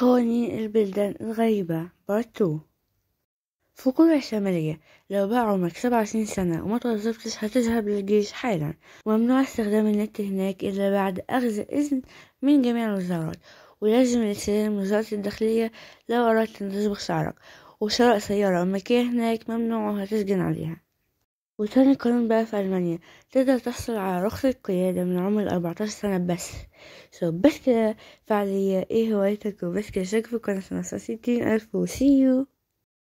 قوانين البلدان الغريبة بارت 2 في كوريا الشمالية لو بقى عمرك سبعة وعشرين سنة وما توظفتش هتذهب للجيش حالا. وممنوع استخدام النت هناك إلا بعد أخذ إذن من جميع الوزارات. ولازم الاستئذان من وزارة الداخلية لو أردت أن تصبغ شعرك. وشراء سيارة أمريكية هناك ممنوع وهتسجن عليها. وتاني قانون بقى في ألمانيا. تقدر تحصل على رخصة قيادة من عمر أربعتاشر سنة بس. سو بس كده. فعالية إيه هوايتك؟ وبس كده. في قناة ستين ألف وسيو